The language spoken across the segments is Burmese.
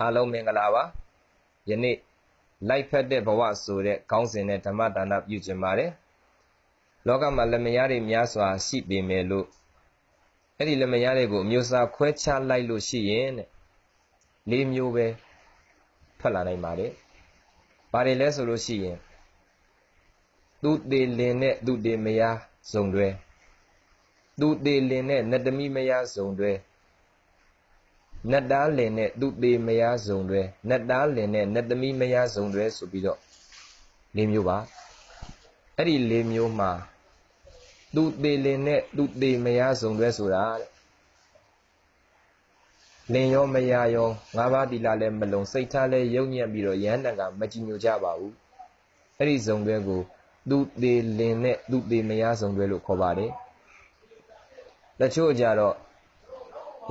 အားလုံးမင်္ဂလာပါယနေ့လိုက်ဖက်တဲ့ဘဝဆိုတဲ့ခေါင်းစဉ်နဲ့ဓမ္မဒါနပြုကျင်ပါတယ်လောကမှာလက်မယားတွေများစွာရှိပေမဲ့လို့အဲ့ဒီလက်မယားတွေကိုအမျိုးအစားခွဲခြားလိုက်လို့ရှိရင်တဲ့လေးမျိုးပဲထွက်လာနိုင်ပါတယ်ဘာတွေလဲဆိုလို့ရှိရင်သူသေးလင်နဲ့သူတေမယားဇုံတွဲသူသေးလင်နဲ့နတ်သမီးမယားဇုံတွဲ နတ်သားလင်နဲ့သူသေးမယားဇုံတွဲနတ်သားလင်နဲ့နတ်သမီးမယားဇုံတွဲဆိုပြီးတော့၄မျိုးပါအဲ့ဒီ၄မျိုးမှာသူသေးလင်နဲ့သူသေးမယားဇုံတွဲဆိုတာတဲ့လင်ရောမယားရောငါးပါးတိလာလည်းမလုံစိတ်ထားလည်းယုံညံ့ပြီးတော့ရဟန္တန်ကမကြည်ညိုကြပါဘူးအဲ့ဒီဇုံတွဲကိုသူသေးလင်နဲ့သူသေးမယားဇုံတွဲလို့ခေါ်ပါတယ်တချို့ကြတော့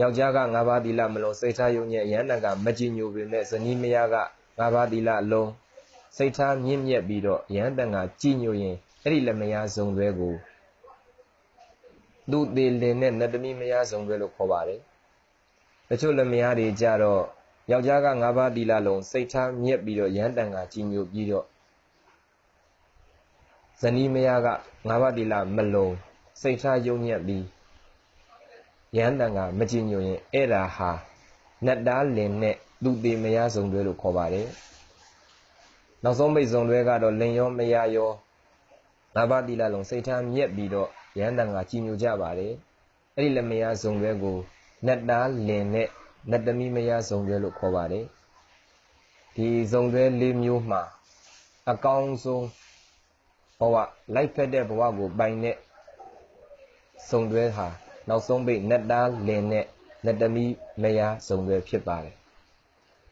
ယောက်ျားက၅ပါးသီလမလုံးစိတ်ထားယုံညံ့ရဟန္တာကမကြည်ညိုပေမဲ့ဇနီးမယားက၅ပါးသီလလုံးစိတ်ထားမြင့်မြတ်ပြီးတော့ရဟန္တာကကြည်ညိုရင်အဲ့ဒီလက်မယားဇုံတွဲကိုသူသေးလင်နဲ့နတ်သမီးမယားဇုံတွဲလို့ခေါ်ပါတယ်တချို့လက်မယားတွေကြတော့ယောက်ျားက၅ပါးသီလလုံးစိတ်ထားမြင့်ပြီးတော့ရဟန္တာကကြည်ညိုပြီးတော့ဇနီးမယားက၅ပါးသီလမလုံးစိတ်ထားယုံညံ့ပြီး ရဟန်းတန်ကမကြည်ညိုရင်အဲ့ဒါဟာနတ်သားလင်နဲ့သူသေးမရစုံတွဲလို့ခေါ်ပါတယ်နောက်ဆုံးမိတ်စုံတွဲကတော့လင်ရောမရရောငါးပါးတိလလုံးစိတ်ထားမြက်ပြီးတော့ရဟန်းတန်ကကြည်ညိုကြပါတယ်အဲ့ဒီလည်းမရစုံတွဲကိုနတ်သားလင်နဲ့နတ်သမီးမရစုံတွဲလို့ခေါ်ပါတယ်ဒီစုံတွဲ၄မျိုးမှာအကောင်းဆုံးဘဝလိုက်ဖက်တဲ့ဘဝကိုပိုင်တဲ့စုံတွဲဟာ နောက်ဆုံးပိတ်နတ်သားလင်နဲ့လက်သမီးမယားစုံတွဲဖြစ်ပါတယ်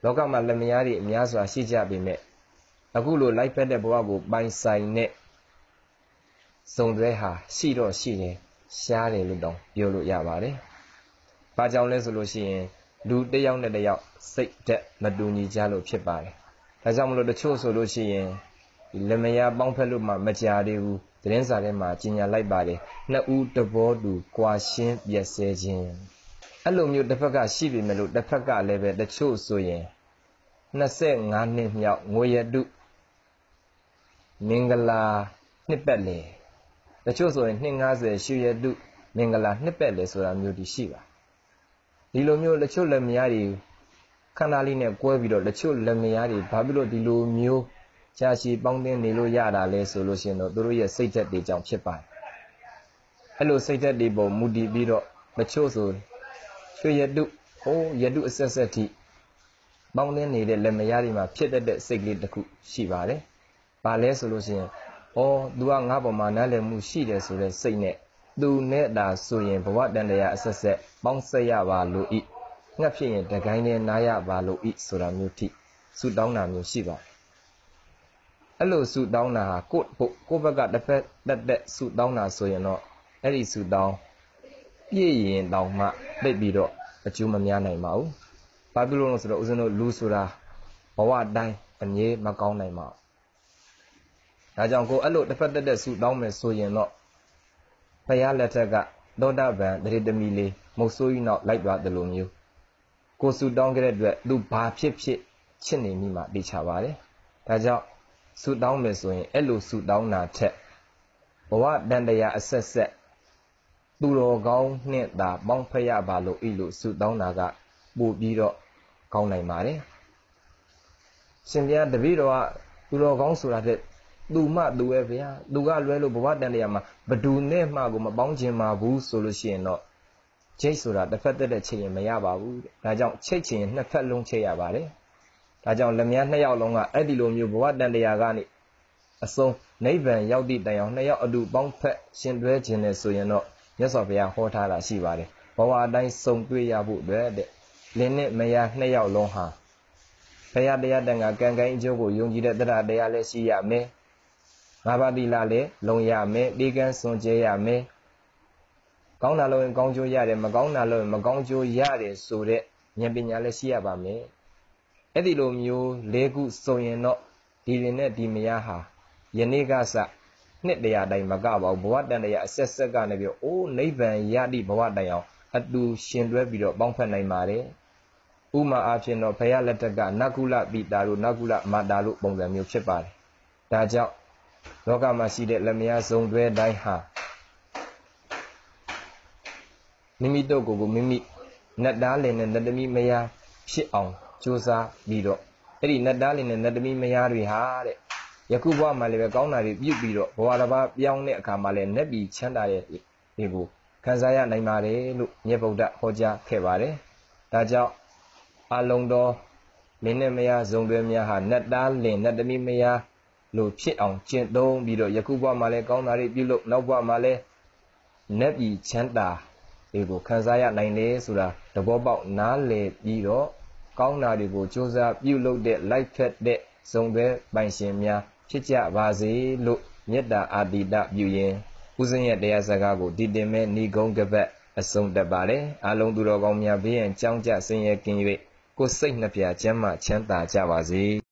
လောကမှာလက်မယားတွေအများစွာရှိကြပေမဲ့အခုလိုလိုက်ဖက်တဲ့ဘဝကိုပိုင်ဆိုင်တဲ့စုံတွဲဟာရှိတော့ရှိတယ်ရှားတယ်လို့တောင်ပြောလို့ရပါတယ်။ဘာကြောင့်လဲဆိုလို့ရှိရင်လူတစ်ယောက်နဲ့တစ်ယောက်စိတ်ဓာတ်မတူညီကြလို့ဖြစ်ပါတယ်။ဒါကြောင့်မလို့တချို့ဆိုလို့ရှိရင်ဒီ လက်မယားပေါင်းဖက်လို့မှမကြသေးဘူးသတင်းစာထဲမှာကြီးညာလိုက်ပါတယ်နှစ်ဦးတဘောတူကွာရှင်းပြည့်စဲခြင်းအဲ့လိုမျိုးတစ်ဖက်ကရှိပြီမဲ့လို့တစ်ဖက်ကလည်းပဲတချို့ဆိုရင်25နှစ်မြောက်ငွေရတုမင်္ဂလာနှစ်ပတ်လေတချို့ဆိုရင်250ရွှေရတုမင်္ဂလာနှစ်ပတ်လေဆိုတာမျိုးဒီရှိပါဒီလိုမျိုးတချို့လက်မယားတွေခန္ဓာလေးနဲ့ကွဲပြီးတော့တချို့လက်မယားတွေဘာဖြစ်လို့ဒီလိုမျိုး ကြာရှည်ပေါင်းတင်နေလို့ရတာလဲဆိုလို့ရှိရင်တော့သူတို့ရဲ့စိတ်ဓာတ်တွေကြောင့်ဖြစ်ပါတယ်အဲ့လိုစိတ်ဓာတ်တွေပုံမူတည်ပြီးတော့တချို့ဆိုရွှေရတုဟိုးရတုအဆက်ဆက်ထိပေါင်းတင်နေတဲ့လက်မယားတွေမှာဖြစ်တတ်တဲ့စိတ်ကလေးတစ်ခုရှိပါတယ်ဘာလဲဆိုလို့ရှိရင်ဩ तू ကငါ့ပေါ်မှာနားလည်မှုရှိတယ်ဆိုတဲ့စိတ်နဲ့သူနဲ့တာဆိုရင်ဘဝတန်တရားအဆက်ဆက်ပေါင်းဆက်ရပါလို့ဤငှက်ဖြစ်ရင်တကိုင်းနဲ့နားရပါလို့ဤဆိုတာမျိုးထိဆုတောင်းတာမျိုးရှိပါတယ် အဲ့လိုဆုတောင်းတာဟာကိုကိုဘက်ကတစ်ဖက်တက်တက်ဆုတောင်းတာဆိုရင်တော့အဲ့ဒီဆုတောင်းပြည့်ရင်တောင်မှသိပြီးတော့အကျိုးမများနိုင်ပါဘူး။ဘာဖြစ်လို့လဲဆိုတော့ဦးဇင်းတို့လူဆိုတာဘဝတိုင်းအမြဲမကောင်းနိုင်ပါဘူး။ဒါကြောင့်ကိုအဲ့လိုတစ်ဖက်တက်တက်ဆုတောင်းမယ်ဆိုရင်တော့ဖရာလက်ထက်ကသောတာပန်တရေတမီလေးမုတ်ဆိုးကြီးနောက်လိုက်သွားတယ်လို့မျိုးကိုဆုတောင်းကြတဲ့အတွက်သူဘာဖြစ်ဖြစ်ချစ်နေမိမှသိချပါတယ်။ဒါကြောင့် ဆုတောင်းမယ်ဆိုရင်အဲ့လိုဆုတောင်းတာထက်ဘဝတန်တရားအဆက်ဆက်သူတော်ကောင်းနှင့်သာပေါင်းဖက်ရပါလို့ဤလိုဆုတောင်းတာကပို့ပြီးတော့ကောင်းနိုင်ပါတယ်ရှင်ဘုရားတပည့်တော်ကသူတော်ကောင်းဆိုတာတဲ့သူမှသူပဲဗျာသူကလွဲလို့ဘဝတန်တရားမှာဘဒူနဲ့မှကိုမပေါင်းခြင်းပါဘူးဆိုလို့ရှိရင်တော့ချိတ်ဆိုတာတစ်ဖက်သက်တဲ့ချိန်ရင်မရပါဘူးဒါကြောင့်ချိတ်ချင်နှစ်ဖက်လုံးချိတ်ရပါတယ် ဒါကြောင့်လက်မြနှစ်ယောက်လုံးကအဲ့ဒီလိုမျိုးဘဝတန်တရားကနေအစုံနိဗ္ဗာန်ရောက်သည့်တိုင်အောင်နှစ်ယောက်အတူပေါင်းဖက်ရှင်တွဲခြင်းနဲ့ဆိုရင်တော့မြတ်စွာဘုရားဟောထားတာရှိပါတယ်ဘဝအတိုင်းစုံတွေ့ရဖို့အတွက်တဲ့လင်းနဲ့မယားနှစ်ယောက်လုံးဟာဘုရားတရားတန်ခါကံကံအကျိုးကိုယုံကြည်တဲ့တရားတရားလည်းရှိရမယ်ငါးပါးသီလလည်းလုံရမယ်ဒီကံစွန်ကြဲရမယ်ကောင်းတာလို့ရင်ကောင်းကျိုးရတယ်မကောင်းတာလို့ရင်မကောင်းကျိုးရတယ်ဆိုတဲ့ဉာဏ်ပညာလည်းရှိရပါမယ် အဲ့ဒီလိုမျိုး၄ခုစုံရင်တော့ဒီရင်နဲ့ဒီမယားဟာယနေ့ကစနှစ်တရာတိုင်မကပါဘူးဘဝတန်တရာအဆက်ဆက်ကနေပြီးအိုးနိဗ္ဗာန်ရသည့်ဘဝတိုင်အောင်အတူရှင်တွဲပြီးတော့ပေါင်းဖက်နိုင်ပါတယ်။ဥဥမာအားဖြင့်တော့ဘုရားလက်ထက်ကနကုလပိတာတို့နကုလမာတာတို့ပုံစံမျိုးဖြစ်ပါတယ်ဒါကြောင့်လောကမှာရှိတဲ့လက်မယားစုံတွဲတိုင်းဟာမိမိတို့ကိုယ်ကိုမိမိနတ်သားလင်နဲ့နတ်သမီးမယားဖြစ်အောင် ကြိုးစားပြီးတော့အဲ့ဒီနတ်သားလင်နဲ့နတ်သမီးမယားတွေဟာတဲ့ယခုဘဝမှာလည်းပဲကောင်းတာတွေပြုပြီးတော့ဘဝတစ်ပါးပြောင်းတဲ့အခါမှာလည်းနတ်ပြည်ချမ်းသာတဲ့ဒီကိုခံစားရနိုင်ပါတယ်လို့မြတ်ဗုဒ္ဓဟောကြားခဲ့ပါတယ်ဒါကြောင့်အလုံးတော်လင်းနဲ့မယားဇုံတွဲများဟာနတ်သားလင်နတ်သမီးမယားလို့ဖြစ်အောင်ကျင့်သုံးပြီးတော့ယခုဘဝမှာလည်းကောင်းတာတွေပြုလို့နောက်ဘဝမှာလည်းနတ်ပြည်ချမ်းသာတွေကိုခံစားရနိုင်လေဆိုတာသဘောပေါက်နားလည်ပြီးတော့ ကောင်းတာတွေကိုစ조사ပြုလုပ်တဲ့လိုက်ဖက်တဲ့ဇုံတွဲပိုင်ရှင်များဖြစ်ကြပါစေလို့မေတ္တာအာတိတပြုရင်ဦးဇင်းရဲ့တရားစကားကိုတည်တင်မဲ့ဏီကုံကပတ်အဆုံးတတ်ပါတယ်အလုံးသူတော်ကောင်းများဘေးရန်ကြောင်းကြဆင်းရဲကင်း၍ကိုယ်စိတ်နှပြချမ်းမှချမ်းသာကြပါစေ